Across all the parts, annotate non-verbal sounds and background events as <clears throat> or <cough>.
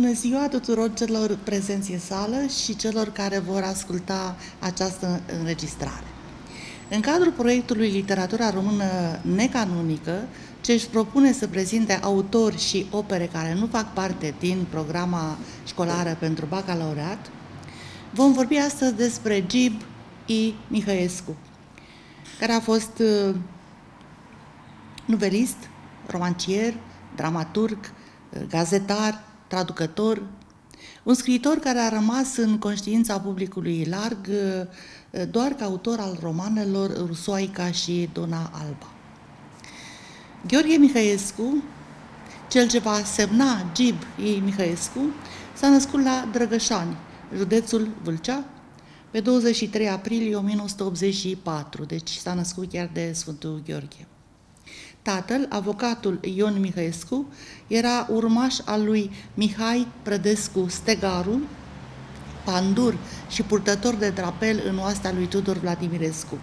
Bună ziua tuturor celor prezenți în sală și celor care vor asculta această înregistrare. În cadrul proiectului Literatura Română Necanonică, ce își propune să prezinte autori și opere care nu fac parte din programa școlară pentru bacalaureat, vom vorbi astăzi despre Gib I. Mihăescu, care a fost uh, novelist, romancier, dramaturg, uh, gazetar, traducător, un scriitor care a rămas în conștiința publicului larg uh, doar ca autor al romanelor Rusoaica și Dona Alba. Gheorghe Mihăescu, cel ce va semna Gib I. Mihăescu, s-a născut la Drăgășani, județul Vâlcea, pe 23 aprilie 1984, deci s-a născut chiar de Sfântul Gheorghe. Tatăl, avocatul Ion Mihăescu, era urmaș al lui Mihai Prădescu Stegaru, pandur și purtător de drapel în oastea lui Tudor Vladimirescu.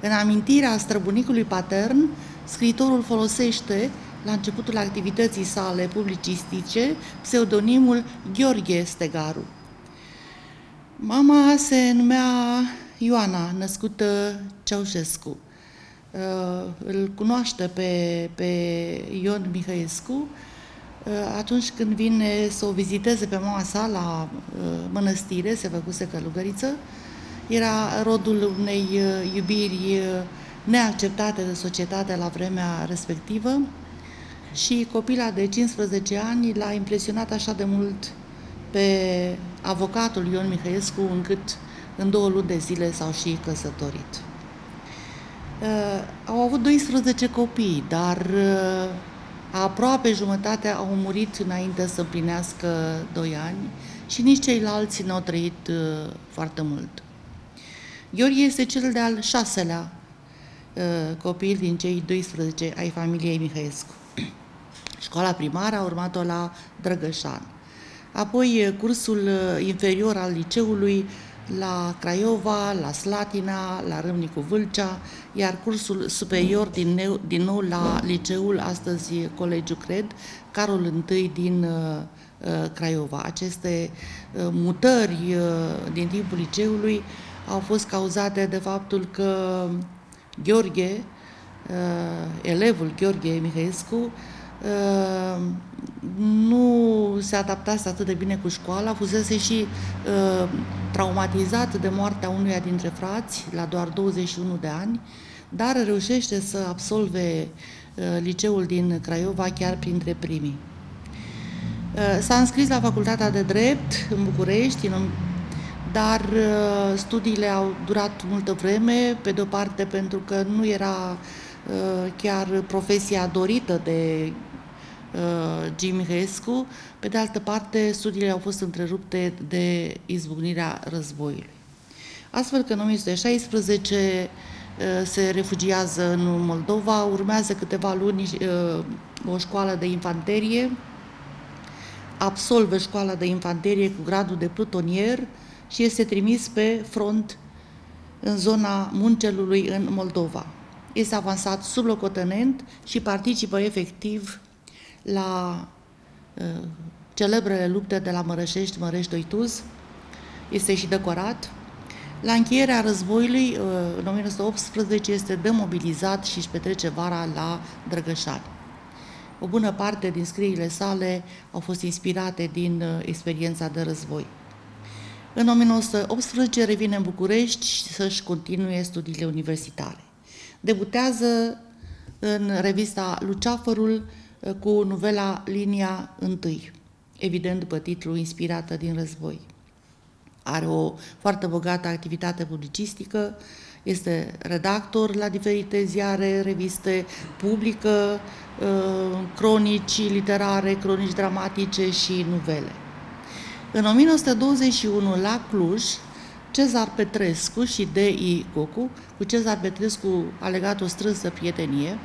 În amintirea străbunicului patern, scriitorul folosește, la începutul activității sale publicistice, pseudonimul Gheorghe Stegaru. Mama se numea Ioana, născută Ceaușescu. Uh, îl cunoaște pe, pe Ion Mihăescu uh, atunci când vine să o viziteze pe mama sa la uh, mănăstire, se făcuse călugăriță, era rodul unei iubiri neacceptate de societate la vremea respectivă și copila de 15 ani l-a impresionat așa de mult pe avocatul Ion Mihăescu încât în două luni de zile s-au și căsătorit. Uh, au avut 12 copii, dar uh, aproape jumătate au murit înainte să împlinească 2 ani și nici ceilalți n-au trăit uh, foarte mult. Gheorghe este cel de-al șaselea uh, copil din cei 12 ai familiei Mihăescu. <clears throat> Școala primară a urmat-o la Drăgășan. Apoi uh, cursul uh, inferior al liceului la Craiova, la Slatina, la Râmnicu Vâlcea, iar cursul superior din, nou, din nou la liceul, astăzi Colegiu Cred, Carol I din uh, uh, Craiova. Aceste uh, mutări uh, din timpul liceului au fost cauzate de faptul că Gheorghe, uh, elevul Gheorghe Mihăescu, uh, nu se adaptase atât de bine cu școala, fusese și uh, traumatizat de moartea unuia dintre frați la doar 21 de ani, dar reușește să absolve uh, liceul din Craiova chiar printre primii. Uh, s-a înscris la Facultatea de Drept în București, în, dar uh, studiile au durat multă vreme, pe de-o parte pentru că nu era uh, chiar profesia dorită de uh, Jim Hescu. Pe de altă parte, studiile au fost întrerupte de izbucnirea războiului. Astfel că în 1916 uh, se refugiază în Moldova, urmează câteva luni uh, o școală de infanterie, absolvă școala de infanterie cu gradul de plutonier și este trimis pe front în zona Muncelului în Moldova. Este avansat sublocotenent și participă efectiv la uh, celebrele lupte de la Mărășești, Mărești-Oituz, este și decorat. La încheierea războiului, uh, în 1918, este demobilizat și își petrece vara la Drăgășani. O bună parte din scrierile sale au fost inspirate din uh, experiența de război. În 1918 revine în București să-și continue studiile universitare. Debutează în revista Luceafărul cu novela Linia întâi, evident după titlu inspirată din război. Are o foarte bogată activitate publicistică, este redactor la diferite ziare, reviste, publică uh, cronici literare, cronici dramatice și novele. În 1921, la Cluj, Cezar Petrescu și D.I. Cocu, cu Cezar Petrescu a legat o strânsă prietenie,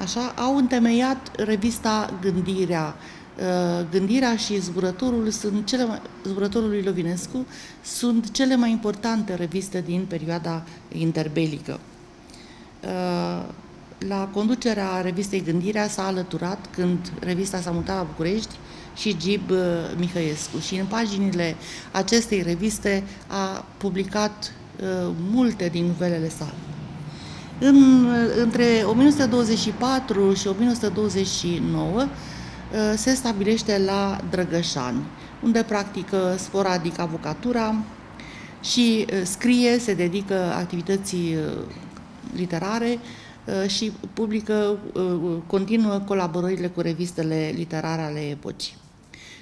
așa, au întemeiat revista Gândirea. Uh, Gândirea și Zburătorul sunt cele mai, Zburătorul lui Lovinescu sunt cele mai importante reviste din perioada interbelică. Uh, la conducerea revistei Gândirea s-a alăturat, când revista s-a mutat la București, și Gib Mihăescu. Și în paginile acestei reviste a publicat multe din novelele sale. În, între 1924 și 1929 se stabilește la Drăgășani, unde practică sporadic avocatura și scrie, se dedică activității literare și publică, continuă colaborările cu revistele literare ale epocii.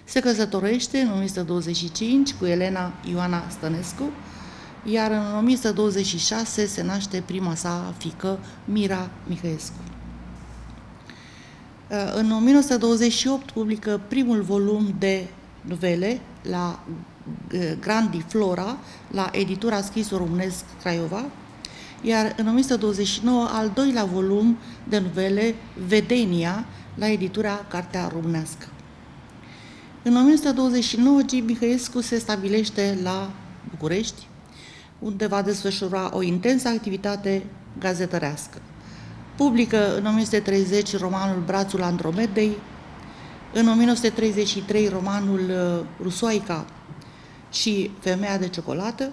Se căsătorește în 1925 cu Elena Ioana Stănescu, iar în 1926 se naște prima sa fică, Mira Mihăescu. În 1928 publică primul volum de novele la Grandi Flora, la editura Scrisul Românesc Craiova, iar în 1929 al doilea volum de novele Vedenia, la editura Cartea Românească. În 1929, G. Mihăescu se stabilește la București, unde va desfășura o intensă activitate gazetărească. Publică în 1930 romanul Brațul Andromedei, în 1933 romanul uh, Rusoaica și Femeia de ciocolată.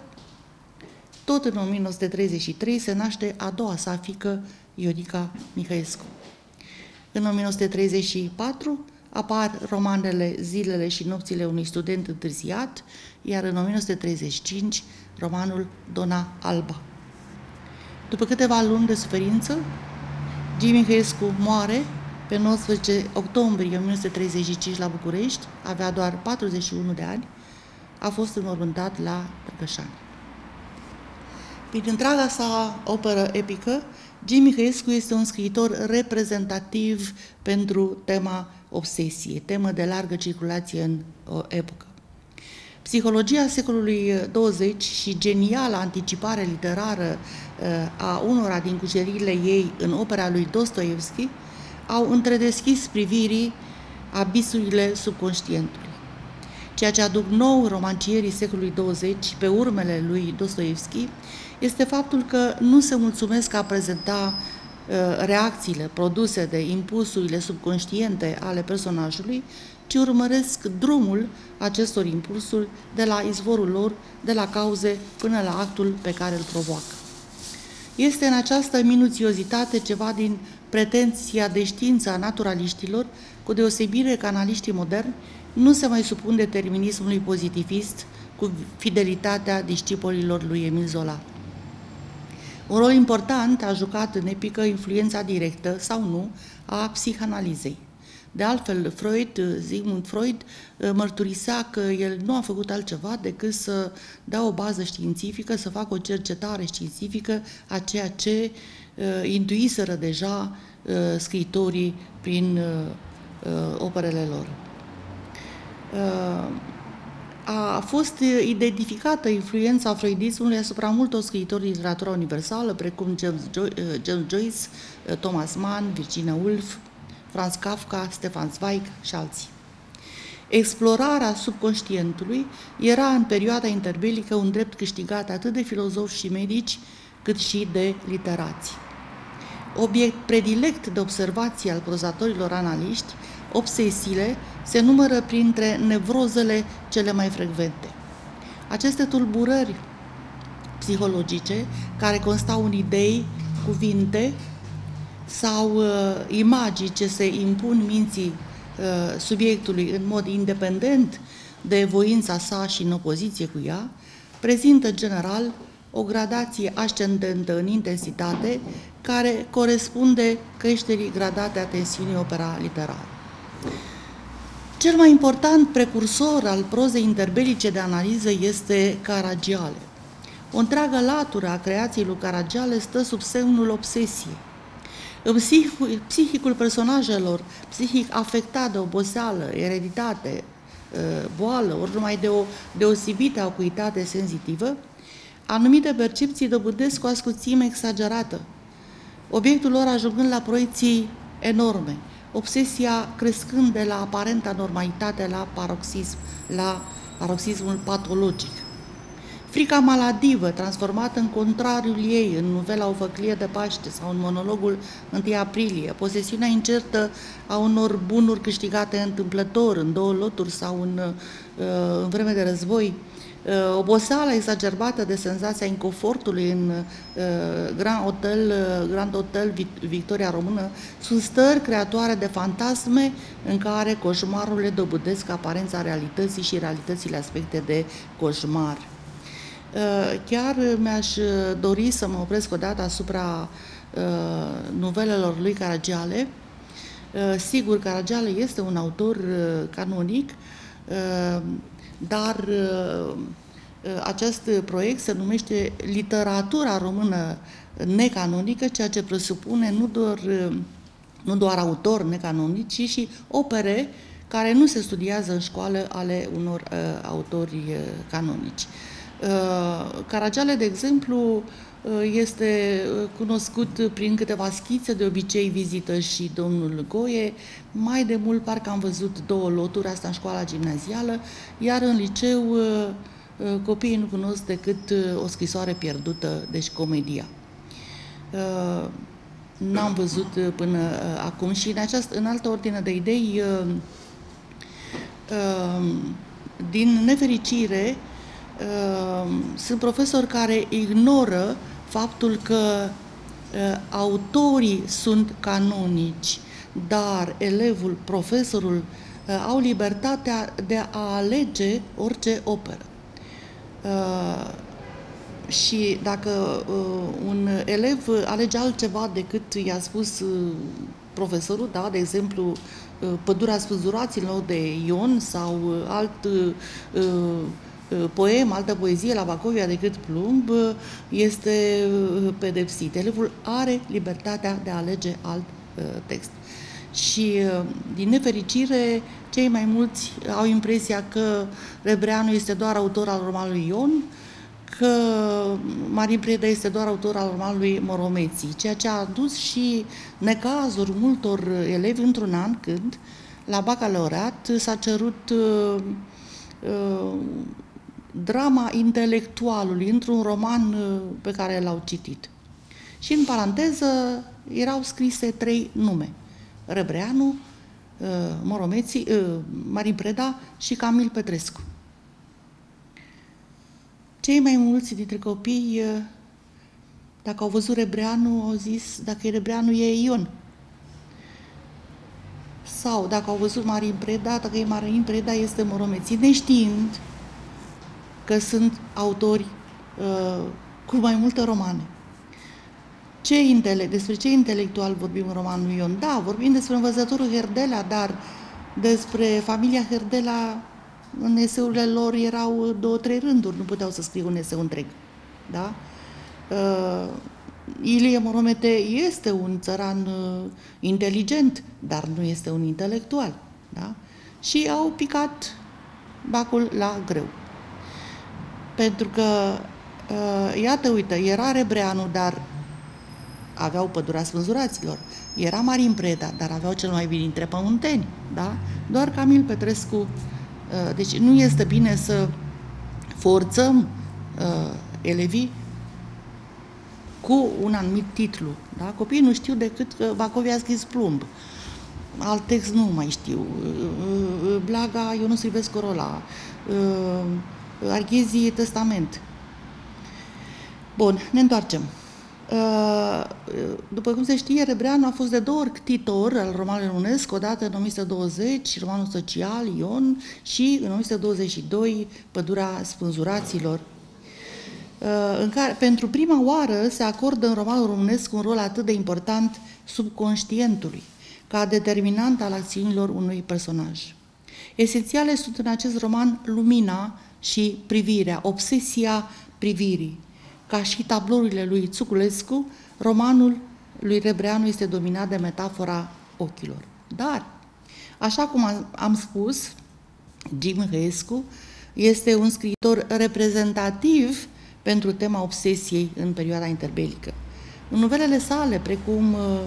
Tot în 1933 se naște a doua sa fică, Iodica Mihăescu. În 1934 apar romanele Zilele și nopțile unui student întârziat, iar în 1935 romanul Dona Alba. După câteva luni de suferință, Jimmy Hescu moare pe 19 octombrie 1935 la București, avea doar 41 de ani, a fost înmormântat la Tăcășani. Prin întreaga sa operă epică, Jimmy Hescu este un scriitor reprezentativ pentru tema obsesie, temă de largă circulație în o epocă. Psihologia secolului 20 și geniala anticipare literară uh, a unora din cuceririle ei în opera lui Dostoevski au întredeschis privirii abisurile subconștientului. Ceea ce aduc nou romancierii secolului 20 pe urmele lui Dostoevski este faptul că nu se mulțumesc a prezenta uh, reacțiile produse de impulsurile subconștiente ale personajului, ci urmăresc drumul acestor impulsuri de la izvorul lor, de la cauze până la actul pe care îl provoacă. Este în această minuțiozitate ceva din pretenția de știință a naturaliștilor, cu deosebire că analiștii moderni nu se mai supun determinismului pozitivist cu fidelitatea discipolilor lui Emil Zola. Un rol important a jucat în epică influența directă sau nu a psihanalizei. De altfel, Freud, Sigmund Freud, mărturisea că el nu a făcut altceva decât să dea o bază științifică, să facă o cercetare științifică a ceea ce uh, intuiseră deja uh, scriitorii prin uh, uh, operele lor. Uh, a fost identificată influența freudismului asupra multor scriitori de literatură universală, precum James, jo- uh, James Joyce, uh, Thomas Mann, Virginia Woolf, Franz Kafka, Stefan Zweig și alții. Explorarea subconștientului era în perioada interbelică un drept câștigat atât de filozofi și medici, cât și de literați. Obiect predilect de observație al prozatorilor analiști, obsesiile se numără printre nevrozele cele mai frecvente. Aceste tulburări psihologice, care constau în idei, cuvinte, sau uh, imagini ce se impun minții uh, subiectului în mod independent de voința sa și în opoziție cu ea, prezintă în general o gradație ascendentă în intensitate care corespunde creșterii gradate a tensiunii opera literară. Cel mai important precursor al prozei interbelice de analiză este Caragiale. O întreagă latură a creației lui Caragiale stă sub semnul obsesiei. În psihicul personajelor, psihic afectat de oboseală, ereditate, ă, boală, ori numai de o deosebită acuitate senzitivă, anumite percepții dobândesc o ascuțime exagerată, obiectul lor ajungând la proiecții enorme, obsesia crescând de la aparenta normalitate la paroxism, la paroxismul patologic. Frica maladivă, transformată în contrariul ei, în novela O făclie de Paște sau în monologul 1 aprilie, posesiunea incertă a unor bunuri câștigate întâmplător, în două loturi sau în, uh, în vreme de război, uh, oboseala exacerbată de senzația inconfortului în uh, Grand Hotel, Grand Hotel Victoria Română, sunt stări creatoare de fantasme în care coșmarurile dobândesc aparența realității și realitățile aspecte de coșmar. Uh, chiar mi-aș uh, dori să mă opresc o dată asupra uh, novelelor lui Caragiale. Sigur, Caragiale este un autor canonic, dar acest proiect se numește Literatura română necanonică, ceea ce presupune nu doar, nu doar autori necanonici, ci și opere care nu se studiază în școală ale unor uh, autori uh, canonici. Uh, Uh, Caragiale, de exemplu, uh, este uh, cunoscut prin câteva schițe, de obicei vizită și domnul Goie. Mai de mult parcă am văzut două loturi, asta în școala gimnazială, iar în liceu copiii nu cunosc decât o scrisoare pierdută, deci comedia. N-am văzut până acum și în, această, în altă ordine de idei, din nefericire, Ehm, sunt profesori care ignoră faptul că eh, autorii sunt canonici, dar elevul, profesorul eh, au libertatea de a alege orice operă. Eh, și dacă un elev alege altceva decât i-a spus profesorul, da, de exemplu, Pădurea Spânzuraților de Ion sau alt Uh, poem, altă poezie la Bacovia decât plumb, uh, este uh, pedepsit. Elevul are libertatea de a alege alt text. Și, din nefericire, cei mai mulți au impresia că Rebreanu este doar autor al romanului Ion, că Marin Preda este doar autor al romanului Moromeții, ceea ce a adus și necazuri multor elevi într-un an când, la bacalaureat, s-a cerut uh, uh, drama intelectualului într-un roman uh, pe care l-au citit. Și în paranteză erau scrise trei nume. Rebreanu, uh, Moromeții, uh, Marin Preda și Camil Petrescu. Cei mai mulți dintre copii, dacă au văzut Rebreanu, au zis, dacă e Rebreanu, e Ion. Sau, dacă au văzut Marin Preda, dacă e Marin Preda, este Moromeții, neștiind că sunt autori uh, cu mai multe romane. Ce intele- despre ce intelectual vorbim în romanul Ion? Da, vorbim despre învățătorul Herdela, dar despre familia Herdela în eseurile lor erau două, trei rânduri, nu puteau să scrie un eseu întreg. Da? Uh, Ilie Moromete este un țăran uh, inteligent, dar nu este un intelectual. Da? Și au picat bacul la greu. Pentru că, uh, iată, uite, era Rebreanu, dar aveau pădurea spânzuraților. Era Marin Preda, dar aveau cel mai bine dintre pământeni, da? Doar Camil Petrescu. Uh, deci nu este bine să forțăm uh, elevii cu un anumit titlu. Da? Copiii nu știu decât că Bacovia a scris plumb. Alt text nu mai știu. Blaga, eu nu Silvescu Corola. Arghezii Testament. Bun, ne întoarcem. Uh, după cum se știe, Rebreanu a fost de două ori ctitor al romanului românesc, odată în 1920, romanul social, Ion, și în 1922, Pădurea spânzuraților, uh, în care pentru prima oară se acordă în romanul românesc un rol atât de important subconștientului, ca determinant al acțiunilor unui personaj. Esențiale sunt în acest roman lumina și privirea, obsesia privirii. Ca și tablourile lui Țuculescu, romanul lui Rebreanu este dominat de metafora ochilor. Dar, așa cum am spus, Jim Hescu este un scriitor reprezentativ pentru tema obsesiei în perioada interbelică. În novelele sale, precum uh, uh,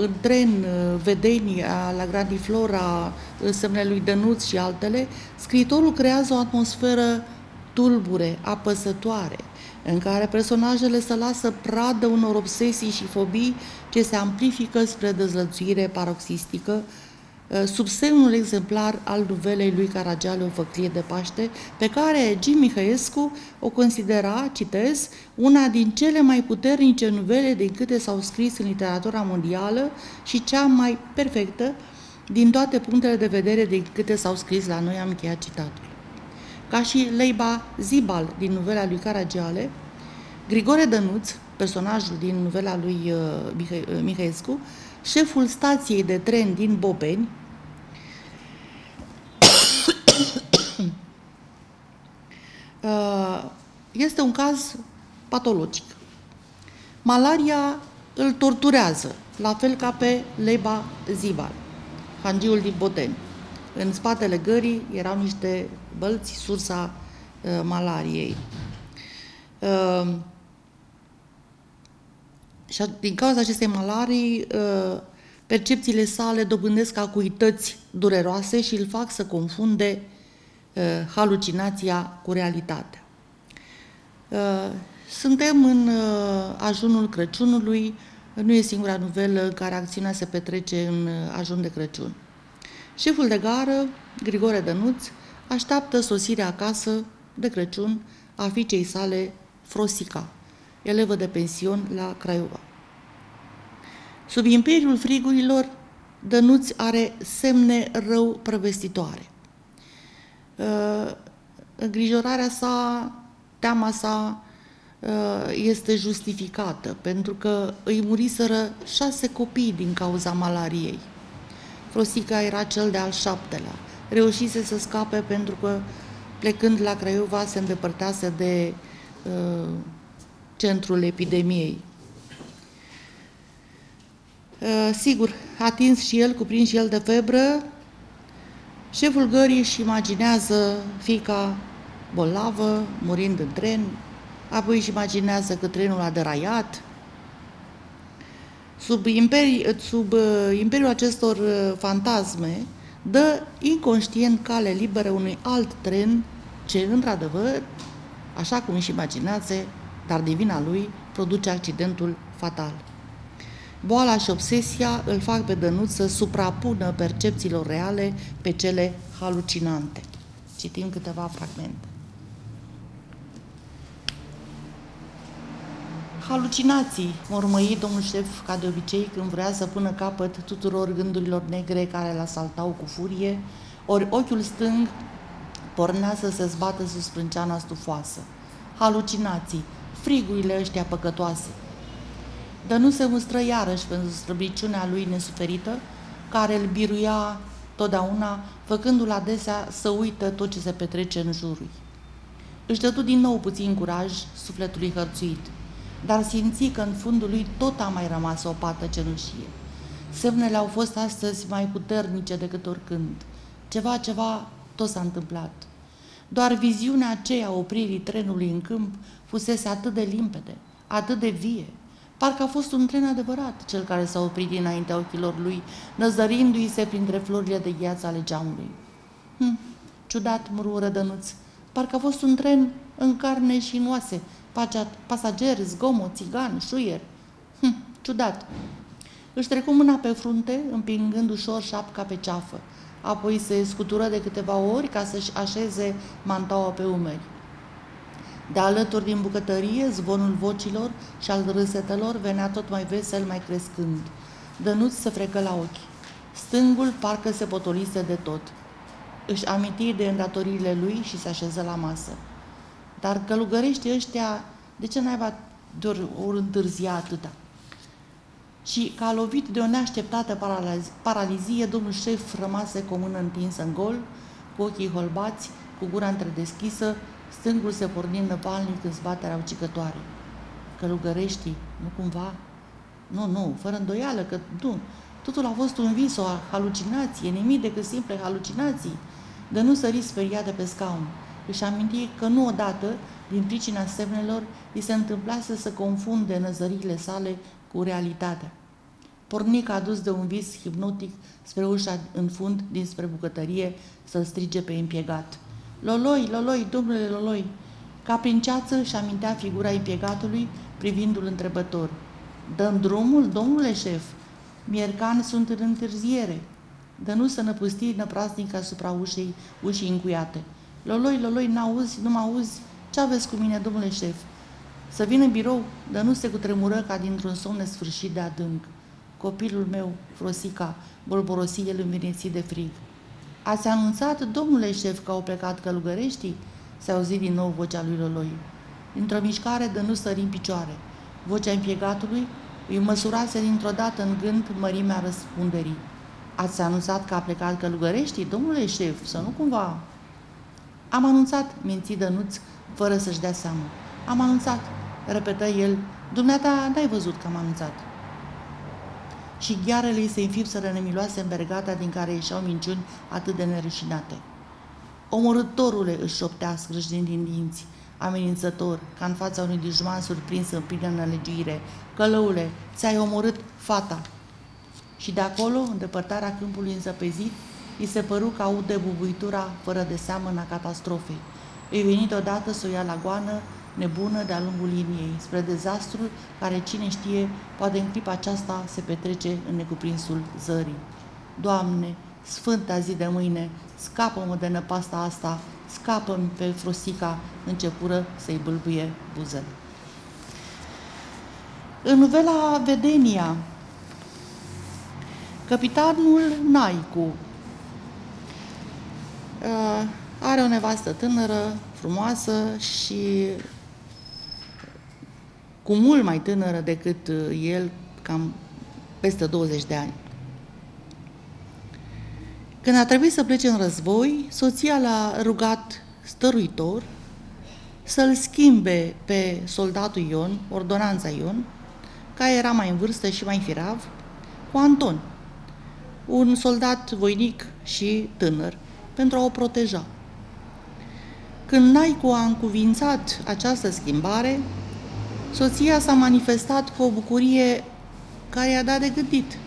în tren, uh, vedenia la Grandiflora, semnele lui Dănuț și altele, scriitorul creează o atmosferă tulbure, apăsătoare, în care personajele se lasă pradă unor obsesii și fobii ce se amplifică spre dezlățuire paroxistică, uh, sub semnul exemplar al nuvelei lui Caragiale, o făclie de Paște, pe care Jim Mihăescu o considera, citez, una din cele mai puternice nuvele din câte s-au scris în literatura mondială și cea mai perfectă din toate punctele de vedere din câte s-au scris la noi, am încheiat citatul. Ca și Leiba Zibal din novela lui Caragiale, Grigore Dănuț, personajul din novela lui uh, Mihăescu, șeful stației de tren din Bobeni, uh, <coughs> este un caz patologic. Malaria îl torturează, la fel ca pe Leiba Zibal, hangiul din Boteni. În spatele gării erau niște bălți, sursa uh, malariei. Uh, și din cauza acestei malarii, uh, percepțiile sale dobândesc acuități dureroase și îl fac să confunde uh, halucinația cu realitatea. Uh, suntem în uh, ajunul Crăciunului, nu e singura novelă în care acțiunea se petrece în uh, ajun de Crăciun. Șeful de gară, Grigore Dănuț, așteaptă sosirea acasă de Crăciun a fiicei sale, Frosica, elevă de pension la Craiova. Sub imperiul frigurilor, Dănuț are semne rău prăvestitoare. Uh, îngrijorarea sa, teama sa uh, este justificată, pentru că îi muriseră șase copii din cauza malariei. Frosica era cel de-al șaptelea. Reușise să scape pentru că, plecând la Craiova, se îndepărtase de uh, centrul epidemiei. Uh, sigur, atins și el, cuprins și el de febră, șeful gării își imaginează fica bolnavă, murind în tren, apoi își imaginează că trenul a deraiat, sub, imperi, sub uh, imperiul acestor uh, fantasme, dă inconștient cale liberă unui alt tren ce, într-adevăr, așa cum își imaginează, dar divina lui, produce accidentul fatal. Boala și obsesia îl fac pe Dănuț să suprapună percepțiilor reale pe cele halucinante. Citim câteva fragmente. Halucinații, mormăi domnul șef ca de obicei când vrea să pună capăt tuturor gândurilor negre care îl asaltau cu furie, ori ochiul stâng pornea să se zbată sus sprânceana stufoasă. Halucinații, frigurile ăștia păcătoase. Dar nu se mustră iarăși pentru străbiciunea lui nesuferită, care îl biruia totdeauna, făcându-l adesea să uită tot ce se petrece în jurul. Își dădu din nou puțin curaj sufletului hărțuit – dar simți că în fundul lui tot a mai rămas o pată cenușie. Semnele au fost astăzi mai puternice decât oricând. Ceva, ceva, tot s-a întâmplat. Doar viziunea aceea opririi trenului în câmp fusese atât de limpede, atât de vie. Parcă a fost un tren adevărat, cel care s-a oprit dinaintea ochilor lui, năzărindu-i se printre florile de gheață ale geamului. Hm, ciudat, murmură Dănuț, parcă a fost un tren în carne și în oase, pasageri, zgomot, țigan, șuier. Hm, ciudat. Își trecu mâna pe frunte, împingând ușor șapca pe ceafă. Apoi se scutură de câteva ori ca să-și așeze mantaua pe umeri. De alături din bucătărie, zvonul vocilor și al râsetelor venea tot mai vesel, mai crescând. Dănuț se frecă la ochi. Stângul parcă se potolise de tot. Își aminti de îndatoriile lui și se așeză la masă. Dar călugăreștii ăștia, de ce naiba doar ori întârzia atâta? Și ca lovit de o neașteptată paralizie, domnul șef rămase cu o mână întinsă în gol, cu ochii holbați, cu gura întredeschisă, stângul se pornind năpalnic în zbaterea ucicătoare. Călugăreștii, nu cumva? Nu, nu, fără îndoială că nu. Totul a fost un vis, o halucinație, nimic decât simple halucinații. De nu sări speriat de pe scaun își aminti că nu odată, din pricina semnelor, îi se întâmplase să confunde năzările sale cu realitatea. Pornic adus de un vis hipnotic spre ușa în fund dinspre bucătărie să-l strige pe impiegat. Loloi, Loloi, domnule Loloi, Ca prin ceață și amintea figura impiegatului, privindu-l întrebător. Dăm drumul, domnule șef? Miercani sunt în întârziere. Dă nu să năpustii năprasnic asupra ușei, ușii încuiate. Loloi, loloi, n-auzi, nu mă auzi? Ce aveți cu mine, domnule șef? Să vin în birou, dar nu se cutremură ca dintr-un somn nesfârșit de adânc. Copilul meu, Frosica, bolborosi el învinețit de frig. Ați anunțat, domnule șef, că au plecat călugăreștii? Se auzi din nou vocea lui Loloi. Într-o mișcare de nu sări în picioare. Vocea împiegatului îi măsurase dintr-o dată în gând mărimea răspunderii. Ați anunțat că a plecat călugăreștii, domnule șef, să nu cumva... Am anunțat, minți Dănuț, fără să-și dea seama. Am anunțat, repetă el. Dumneata n-ai văzut că am anunțat. Și ghearele îi se înfipseră nemiloase în bergata din care ieșeau minciuni atât de nerușinate. Omorătorule își șoptea scrâșnind din dinți, amenințător, ca în fața unui dijman surprins în plină nelegiuire. Călăule, ți-ai omorât fata. Și de acolo, în depărtarea câmpului înzăpezit, îi se păru că aude bubuitura fără de seamă a catastrofei. Îi venit odată să o ia la goană, nebună de-a lungul liniei, spre dezastrul care, cine știe, poate în clipa aceasta se petrece în necuprinsul zării. Doamne, sfânta zi de mâine, scapă-mă de năpasta asta, scapă-mi pe Frosica, începură să-i bâlbuie buzele. În novela Vedenia, capitanul Naicu uh, are o nevastă tânără, frumoasă și cu mult mai tânără decât uh, el, cam peste 20 de ani. Când a trebuit să plece în război, soția l-a rugat stăruitor să-l schimbe pe soldatul Ion, ordonanța Ion, care era mai în vârstă și mai firav, cu Anton, un soldat voinic și tânăr, pentru a o proteja. Când Naicu a încuvințat această schimbare, soția s-a manifestat cu o bucurie care i-a dat de gândit,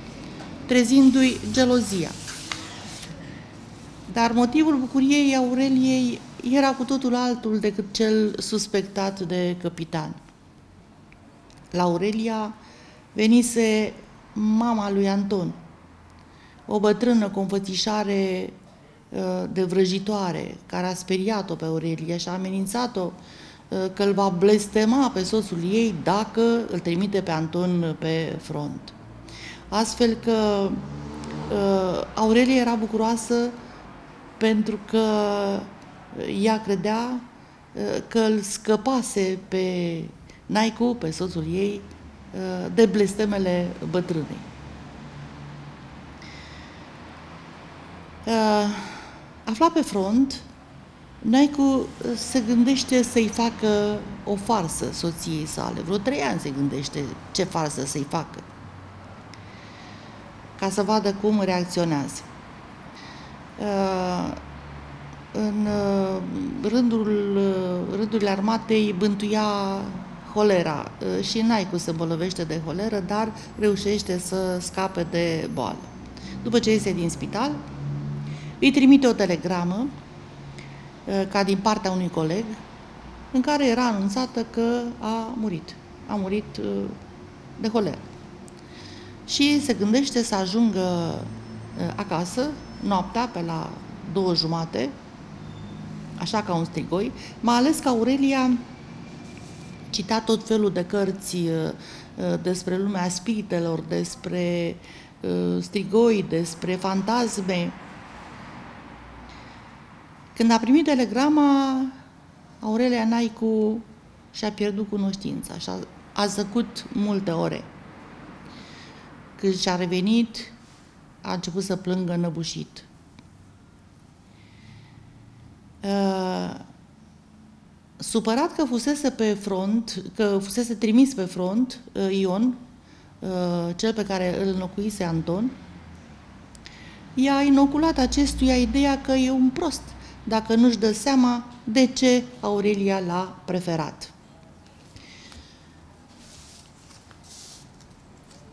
trezindu-i gelozia. Dar motivul bucuriei Aureliei era cu totul altul decât cel suspectat de capitan. La Aurelia venise mama lui Anton, o bătrână cu înfățișare uh, de vrăjitoare, care a speriat-o pe Aurelia și a amenințat-o uh, că îl va blestema pe soțul ei dacă îl trimite pe Anton pe front. Astfel că uh, Aurelia era bucuroasă pentru că ea credea că îl scăpase pe Naicu, pe soțul ei, de blestemele bătrânei. Aflat pe front, Naicu se gândește să-i facă o farsă soției sale. Vreo trei ani se gândește ce farsă să-i facă. Ca să vadă cum reacționează. În rândul, rândurile armatei bântuia holera și Naicu se bolăvește de holeră, dar reușește să scape de boală. După ce iese din spital, îi trimite o telegramă ca din partea unui coleg în care era anunțată că a murit. A murit de holeră. Și se gândește să ajungă acasă noaptea pe la două jumate, așa ca un strigoi, mai ales că Aurelia cita tot felul de cărți despre lumea spiritelor, despre strigoi, despre fantasme, când a primit telegrama, Aurelia Naicu și-a pierdut cunoștința și a, a zăcut multe ore. Când și-a revenit, a început să plângă năbușit. Uh, supărat că fusese pe front, că fusese trimis pe front uh, Ion, uh, cel pe care îl înlocuise Anton, i-a inoculat acestuia ideea că e un prost, dacă nu-și dă seama de ce Aurelia l-a preferat.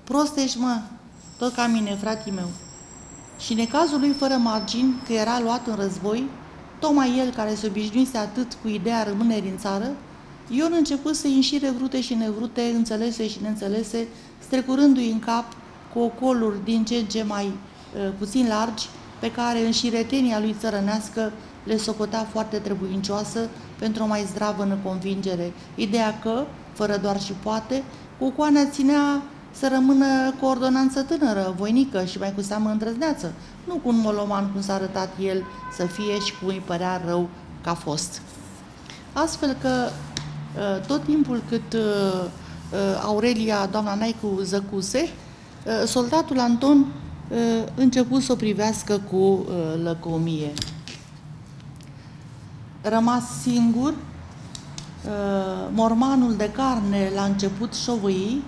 Prost ești, mă, tot ca mine, fratele meu. Și în cazul lui fără margini, că era luat în război, tocmai el care se obișnuise atât cu ideea rămânerii în țară, Ion început să înșire vrute și nevrute, înțelese și neînțelese, strecurându-i în cap cu ocoluri din ce în ce mai uh, puțin largi, pe care în șiretenia lui țărănească le socotea foarte trebuincioasă pentru o mai zdravă convingere. Ideea că, fără doar și poate, Cucoana ținea să rămână cu ordonanță tânără, voinică și mai cu seamă îndrăzneață, nu cu un moloman cum s-a arătat el să fie și cum îi părea rău ca fost. Astfel că ă, tot timpul cât ă, ă, Aurelia, doamna Naicu, zăcuse, soldatul Anton început să o privească cu lăcomie. Rămas singur, mormanul de carne la început șovăi,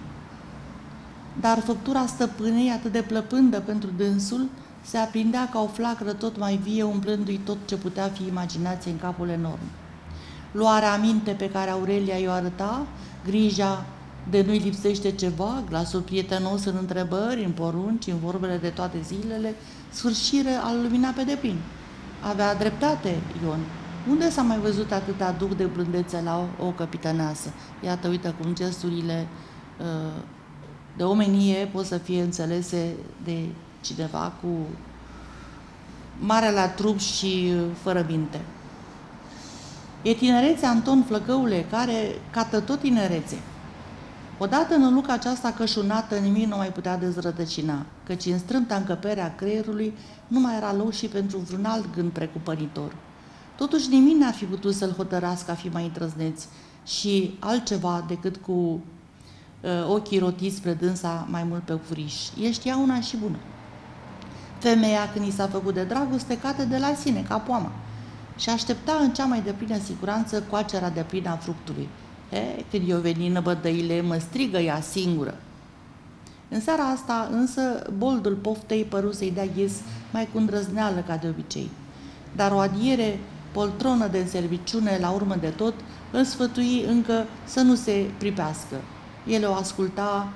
dar făptura stăpânei, atât de plăpândă pentru dânsul, se aprindea ca o flacră tot mai vie, umplându-i tot ce putea fi imaginație în capul enorm. Luarea aminte pe care Aurelia i-o arăta, grija de nu-i lipsește ceva, glasul prietenos în întrebări, în porunci, în vorbele de toate zilele, sfârșire al lumina pe deplin. Avea dreptate, Ion. Unde s-a mai văzut atâta duc de blândețe la o, o căpitaneasă? Iată, uite cum gesturile uh, de omenie pot să fie înțelese de cineva cu mare la trup și fără minte. E tinerețea Anton Flăcăule, care cată tot tinerețe. Odată în luca aceasta cășunată, nimic nu mai putea dezrădăcina, căci în strâmta încăpere a creierului nu mai era loc și pentru vreun alt gând precupăritor. Totuși nimic n-ar fi putut să-l hotărască a fi mai îndrăzneț și altceva decât cu uh, ochii rotiți spre dânsa mai mult pe furiș. Ești ea una și bună. Femeia, când i s-a făcut de dragoste, cate de la sine, ca poama, și aștepta în cea mai deplină siguranță coacerea de plină a fructului. E, când eu veni năbădăile, mă strigă ea singură. În seara asta, însă, boldul poftei păru să-i dea ghes mai cu îndrăzneală ca de obicei. Dar o adiere poltronă de înserviciune la urmă de tot îl sfătui încă să nu se pripească. El o asculta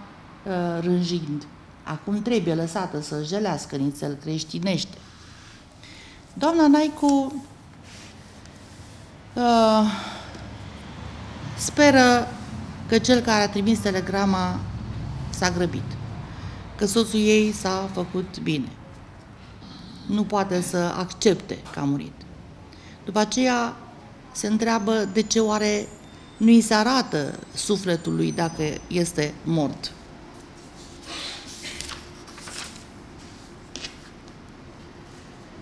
uh, rânjind. Acum trebuie lăsată să jelească nițel creștinește. Doamna Naicu uh, speră că cel care a trimis telegrama s-a grăbit, că soțul ei s-a făcut bine. Nu poate să accepte că a murit. După aceea se întreabă de ce oare nu i se arată sufletul lui dacă este mort.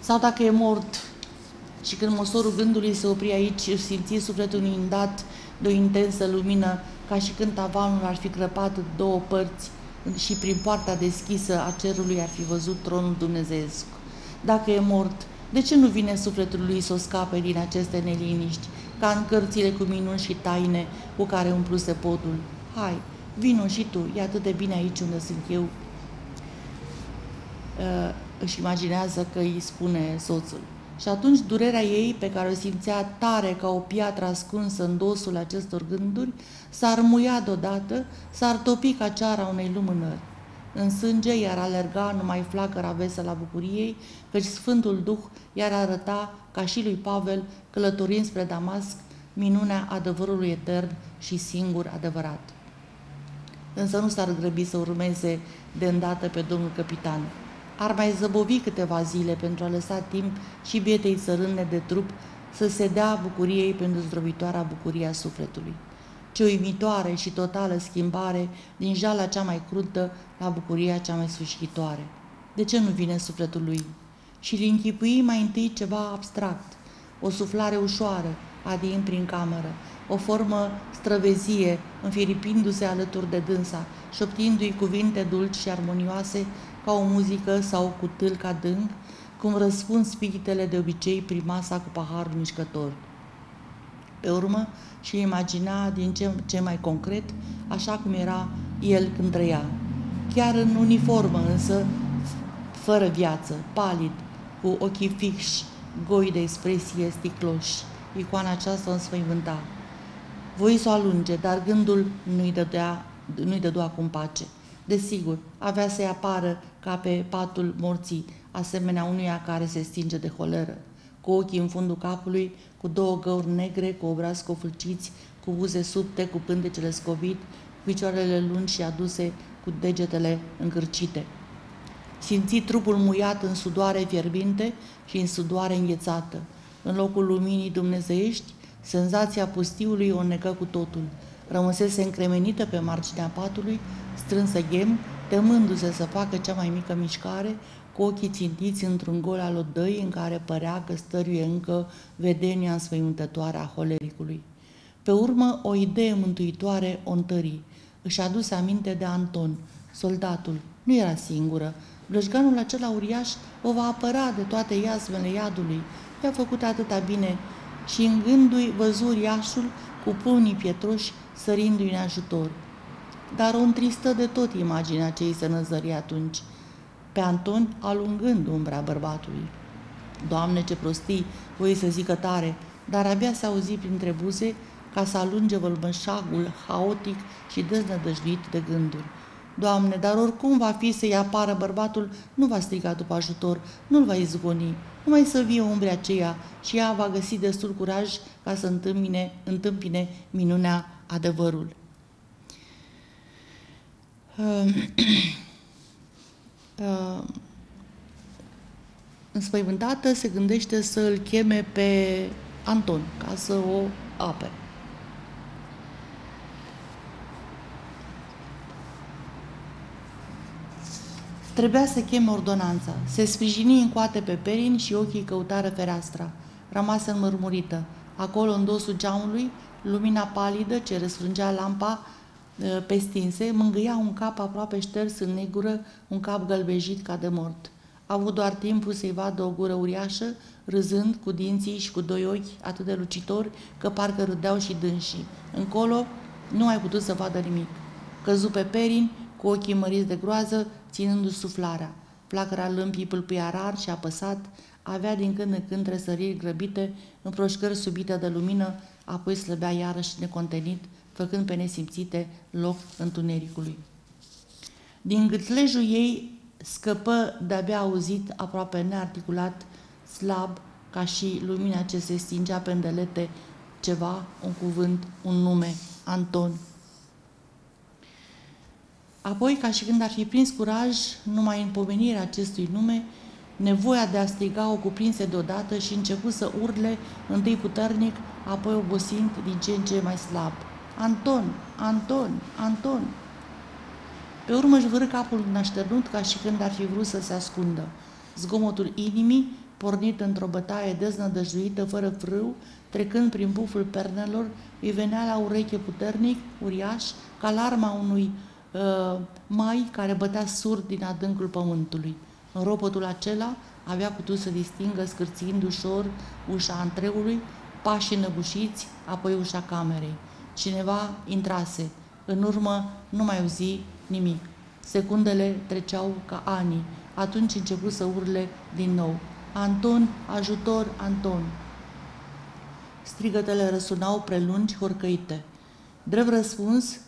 Sau dacă e mort și când măsorul gândului se opri aici, își simți sufletul inundat de o intensă lumină, ca și când tavanul ar fi crăpat două părți și prin poarta deschisă a cerului ar fi văzut tronul dumnezeesc. Dacă e mort, de ce nu vine sufletul lui să o scape din aceste neliniști, ca în cărțile cu minuni și taine cu care umpluse podul? Hai, vino și tu, e atât de bine aici unde sunt eu. Uh, își imaginează că îi spune soțul. Și atunci durerea ei, pe care o simțea tare ca o piatră ascunsă în dosul acestor gânduri, s-ar muia deodată, s-ar topi ca ceara unei lumânări. În sânge iar alerga numai flacăra veselă a bucuriei, căci Sfântul Duh iar arăta, ca și lui Pavel, călătorind spre Damasc, minunea adevărului etern și singur adevărat. Însă nu s-ar grăbi să urmeze de îndată pe domnul capitan, ar mai zăbovi câteva zile pentru a lăsa timp și bietei țărâne de trup să se dea bucuriei pentru zdrobitoarea bucuria sufletului. Ce uimitoare și totală schimbare din jala cea mai cruntă la bucuria cea mai sfârșitoare. De ce nu vine sufletul lui? Și îl închipui mai întâi ceva abstract, o suflare ușoară, adin prin cameră, o formă străvezie, înfiripindu-se alături de dânsa, șoptindu-i cuvinte dulci și armonioase ca o muzică sau cu tâlc adânc, cum răspund spiritele de obicei prin masa cu paharul mișcător. Pe urmă, și imagina din ce, ce mai concret, așa cum era el când trăia. Chiar în uniformă, însă, fără viață, palid, cu ochii fixi, goi de expresie sticloși. Icoana aceasta o înspăimânta. Voi să o alunge, dar gândul nu-i dădea, nu-i dădea acum pace. Desigur, avea să-i apară ca pe patul morții, asemenea unuia care se stinge de holeră. cu ochii în fundul capului, cu două găuri negre, cu obraz cofâlciți, cu buze subte, cu pântecele scobit, cu picioarele lungi și aduse, cu degetele încârcite. Simți trupul muiat în sudoare fierbinte și în sudoare înghețată. În locul luminii dumnezeiești, senzația pustiului o necă cu totul. Rămăsese încremenită pe marginea patului, strânsă ghem, temându-se să facă cea mai mică mișcare, cu ochii țintiți într-un gol al odăi în care părea că stăruie încă vedenia înspăimântătoare a holericului. Pe urmă, o idee mântuitoare o întări. Își aduse aminte de Anton, soldatul. Nu era singură. Blășganul acela uriaș o va apăra de toate iazmele iadului. I-a făcut atâta bine și în gândul văzu uriașul cu pumnii pietroși sărindu-i în ajutor. Dar o întristă de tot imaginea ce îi se năzări atunci – pe Anton alungând umbra bărbatului. Doamne, ce prostii, voi să zică tare, dar abia se auzi printre buze ca să alunge vălmășagul haotic și deznădăjduit de gânduri. Doamne, dar oricum va fi să-i apară bărbatul, nu va striga după ajutor, nu-l va izgoni, numai să vie umbre aceea și ea va găsi destul curaj ca să întâmpine, întâmpine minunea adevărul. <clears throat> <clears throat> uh, înspăimântată se gândește să îl cheme pe Anton ca să o ape. Trebuia să cheme ordonanța. Se sprijini în coate pe perin și ochii căutară fereastra. Rămasă înmărmurită. Acolo, în dosul geamului, lumina palidă ce răsfrângea lampa Uh, pe stinse, mângâia un cap aproape șters în negură, un cap gălbejit ca de mort. A avut doar timpul să-i vadă o gură uriașă, râzând cu dinții și cu doi ochi atât de lucitori că parcă râdeau și dânsii. Încolo nu mai putut să vadă nimic. Căzu pe perin, cu ochii măriți de groază, ținându-și suflarea. Flacăra lâmpii pâlpâia rar și apăsat, avea din când în când tresăriri grăbite, împroșcări subite de lumină, apoi slăbea iarăși necontenit, făcând pe nesimțite loc întunericului. Din gâtlejul ei scăpă de-abia auzit, aproape nearticulat, slab, ca și lumina ce se stingea pe îndelete, ceva, un cuvânt, un nume, Anton. Apoi, ca și când ar fi prins curaj, numai în pomenirea acestui nume, nevoia de a striga o cuprinse deodată și începu să urle, întâi puternic, apoi obosind din ce în ce mai slab – Anton, Anton, Anton. Pe urmă își vârâ capul așternut ca și când ar fi vrut să se ascundă. Zgomotul inimii, pornit într-o bătaie deznădăjduită, fără frâu, trecând prin buful pernelor, îi venea la ureche puternic, uriaș, ca larma unui uh, mai care bătea surd din adâncul pământului. În robotul acela avea putut să distingă, scârțind ușor, ușa antreului, pașii năbușiți, apoi ușa camerei. Cineva intrase. În urmă nu mai auzi nimic. Secundele treceau ca ani. Atunci începu să urle din nou. Anton, ajutor, Anton! Strigătele răsunau prelungi, horcăite. Drept răspuns,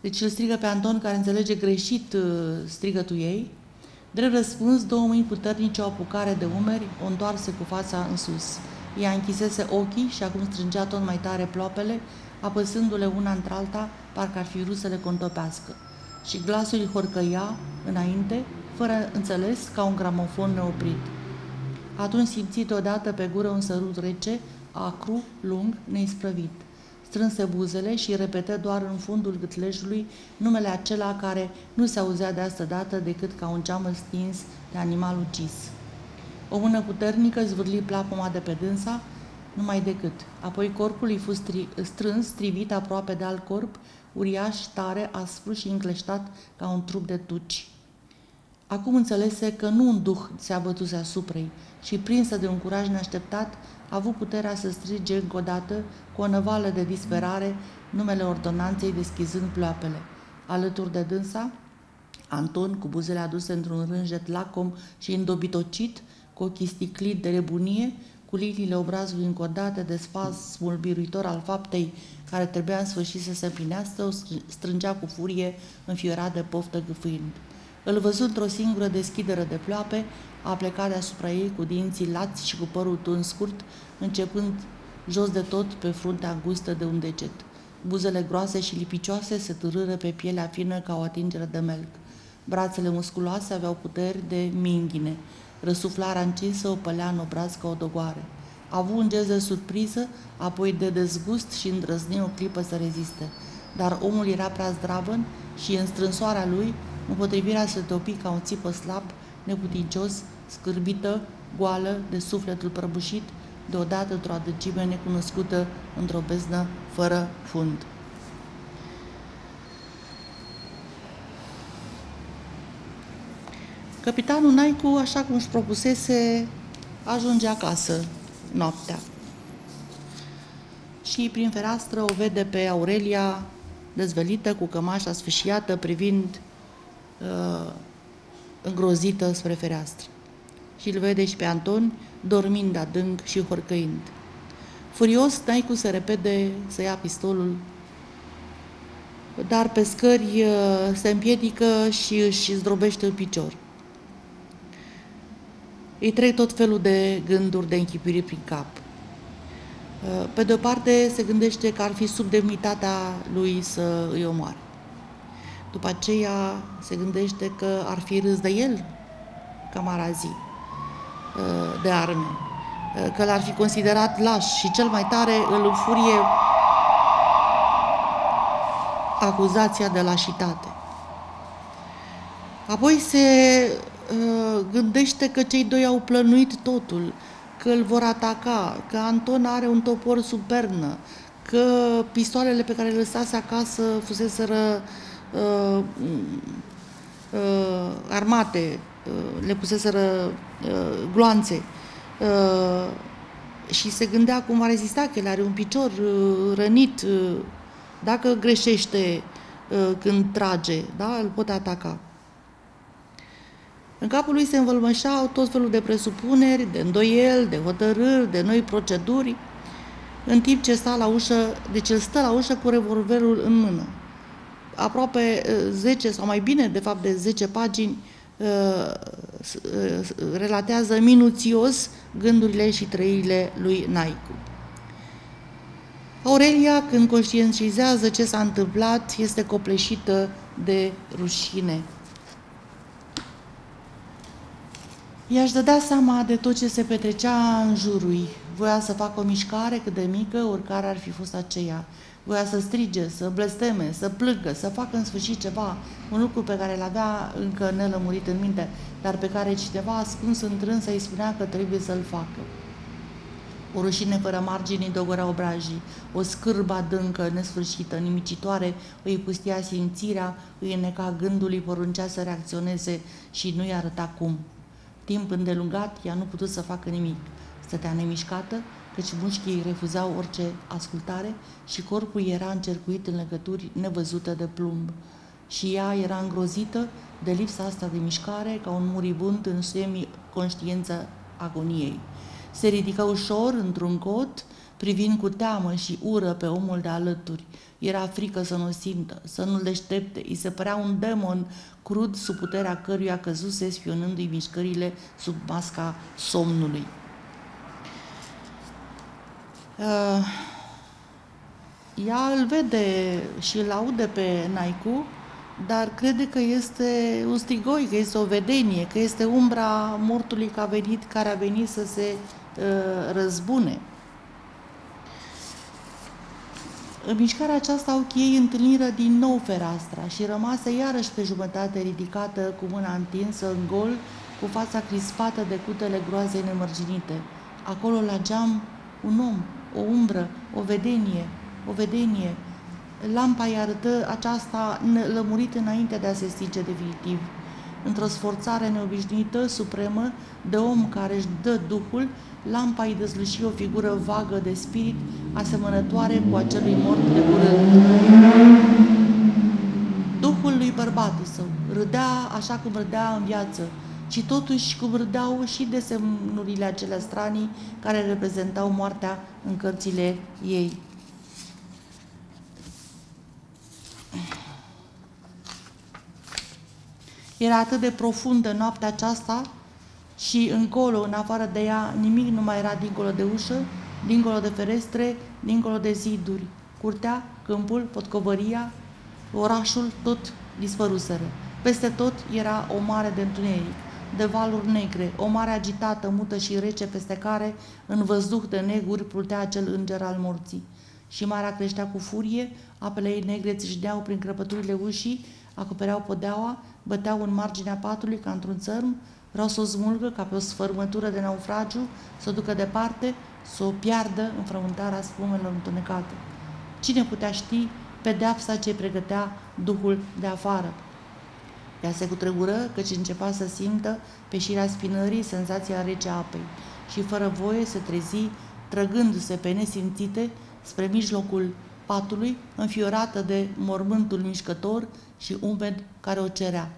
deci îl strigă pe Anton, care înțelege greșit uh, strigătul ei. Drept răspuns, două mâini puternice o apucare de umeri, o întoarse cu fața în sus. Ea închisese ochii și acum strângea tot mai tare ploapele, apăsându-le una într-alta, parcă ar fi vrut să le contopească. Și glasul îi horcăia înainte, fără înțeles, ca un gramofon neoprit. Atunci simți odată pe gură un sărut rece, acru, lung, neisprăvit. Strânse buzele și repetă doar în fundul gâtlejului numele acela care nu se auzea de asta dată decât ca un geamă stins de animal ucis. O mână puternică zvârli plapuma de pe dânsa, numai decât. Apoi corpul îi fost stri- strâns, strivit aproape de alt corp, uriaș, tare, aspru și încleștat ca un trup de tuci. Acum înțelese că nu un duh se abătuse asupra ei și, prinsă de un curaj neașteptat, a avut puterea să strige încă o dată, cu o năvală de disperare, numele ordonanței deschizând ploapele. Alături de dânsa, Anton, cu buzele aduse într-un rânjet lacom și îndobitocit, cu ochii sticlit de rebunie, cu liniile obrazului încodate de spasmul biruitor al faptei care trebuia în sfârșit să se împlinească, o strângea cu furie înfiorat de poftă gâfâind. Îl văzut într-o singură deschidere de ploape, a plecat deasupra ei cu dinții lați și cu părul tuns scurt, începând jos de tot pe fruntea gustă de un deget. Buzele groase și lipicioase se târâră pe pielea fină ca o atingere de melc. Brațele musculoase aveau puteri de minghine. Răsuflarea încinsă o pălea în obraz ca o dogoare. A avut un gest de surpriză, apoi de dezgust și îndrăzni o clipă să reziste. Dar omul era prea zdravăn și în strânsoarea lui, împotrivirea se topi ca un țipă slab, neputincios, scârbită, goală, de sufletul prăbușit, deodată într-o adâncime necunoscută, într-o beznă fără fund. Capitanul Naicu, așa cum își propusese, ajunge acasă noaptea. Și prin fereastră o vede pe Aurelia dezvelită, cu cămașa sfâșiată, privind uh, îngrozită spre fereastră. Și îl vede și pe Anton dormind adânc și horcăind. Furios, Naicu se repede să ia pistolul, dar pe scări uh, se împiedică și își zdrobește în picior. Îi trec tot felul de gânduri de închipiri prin cap. Uh, pe de o parte, se gândește că ar fi sub demnitatea lui să îi omoare. După aceea, se gândește că ar fi râs de el, camarazii, uh, de arme, uh, că l-ar fi considerat laș și cel mai tare îl înfurie acuzația de lașitate. Apoi se Uh, gândește că cei doi au plănuit totul, că îl vor ataca, că Anton are un topor sub pernă, că pistoalele pe care le lăsase acasă fuseseră uh, uh, armate, uh, le puseseră uh, gloanțe. Uh, și se gândea cum va rezista, că el are un picior uh, rănit, uh, dacă greșește uh, când trage, da, îl pot ataca. În capul lui se învălmășau tot felul de presupuneri, de îndoieli, de hotărâri, de noi proceduri, în timp ce sta la ușă, deci el stă la ușă cu revolverul în mână. Aproape 10 uh, sau mai bine, de fapt, de 10 pagini uh, uh, relatează minuțios gândurile și trăirile lui Naicu. Aurelia, când conștientizează ce s-a întâmplat, este copleșită de rușine. I-aș dădea seama de tot ce se petrecea în jurul ei. Voia să facă o mișcare cât de mică, oricare ar fi fost aceea. Voia să strige, să blesteme, să plângă, să facă în sfârșit ceva, un lucru pe care îl avea încă nelămurit în minte, dar pe care cineva ascuns în trânsă îi spunea că trebuie să-l facă. O rușine fără margini dogorea obrajii, o scârbă adâncă, nesfârșită, nimicitoare, îi pustia simțirea, îi înneca gândul, îi poruncea să reacționeze și nu-i arăta cum. Timp îndelungat, ea nu putut să facă nimic. Stătea nemișcată, căci mușchii îi refuzau orice ascultare și corpul era încercuit în legături nevăzute de plumb. Și ea era îngrozită de lipsa asta de mișcare, ca un muribund în semi-conștiență agoniei. Se ridică ușor într-un cot, privind cu teamă și ură pe omul de alături. Era frică să nu simtă, să nu-l deștepte. Îi se părea un demon crud sub puterea căruia căzuse spionându-i mișcările sub masca somnului. Uh, ea îl vede și îl aude pe Naicu, dar crede că este un strigoi, că este o vedenie, că este umbra mortului care a venit, care a venit să se uh, răzbune. În mișcarea aceasta ochii ei întâlniră din nou fereastra și rămase iarăși pe jumătate ridicată, cu mâna întinsă în gol, cu fața crispată de cutele groazei nemărginite. Acolo la geam un om, o umbră, o vedenie, o vedenie. Lampa îi arătă aceasta lămurit înainte de a se stinge definitiv. Într-o sforțare neobișnuită, supremă, de om care își dă Duhul, lampa îi dezluși o figură vagă de spirit, asemănătoare cu acelui mort de curând. Duhul lui bărbatul său râdea așa cum râdea în viață, și totuși cum râdeau și desemnurile acelea stranii care reprezentau moartea în cărțile ei. Era atât de profundă noaptea aceasta și încolo, în afară de ea, nimic nu mai era dincolo de ușă, dincolo de ferestre, dincolo de ziduri. Curtea, câmpul, potcovăria, orașul, tot dispăruseră. Peste tot era o mare de întuneric, de valuri negre, o mare agitată, mută și rece, peste care, în văzduh de neguri, plutea acel înger al morții. Și marea creștea cu furie, apele ei negre țișdeau prin crăpăturile ușii, acopereau podeaua, băteau în marginea patului ca într-un țărm, vreau să o smulgă ca pe o sfărmătură de naufragiu, să o ducă departe, să o piardă în frământarea spumelor întunecate. Cine putea ști pedeapsa ce pregătea Duhul de afară? Ea se cutrăgură căci începea să simtă pe șirea spinării senzația rece a apei și fără voie se trezi, trăgându-se pe nesimțite spre mijlocul patului, înfiorată de mormântul mișcător și umed care o cerea.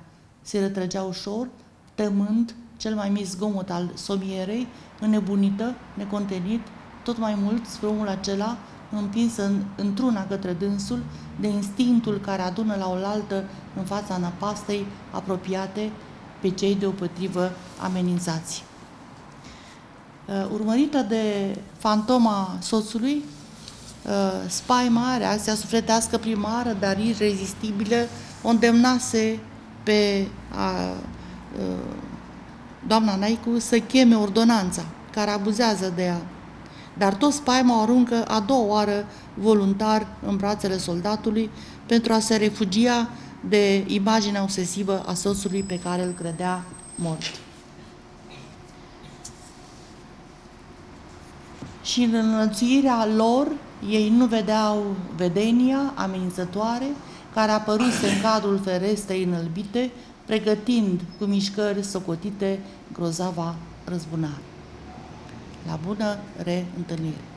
Se retrăgea ușor, temând cel mai mic zgomot al somierei, înnebunită, necontenit, tot mai mult spre omul acela, împinsă în, într-una către dânsul, de instinctul care adună la oaltă în fața năpastei apropiate pe cei deopotrivă amenințați. Uh, urmărită de fantoma soțului, uh, spaima, reacția sufletească primară, dar irezistibilă, o îndemnase pe a, uh, doamna Naicu să cheme ordonanța care abuzează de ea. Dar tot spaima o aruncă a doua oară voluntar în brațele soldatului pentru a se refugia de imaginea obsesivă a soțului pe care îl credea mort. Și în înălțuirea lor, ei nu vedeau vedenia amenințătoare care apăruse în cadrul ferestrei înălbite, pregătind cu mișcări socotite grozava răzbunare. La bună reîntâlnire!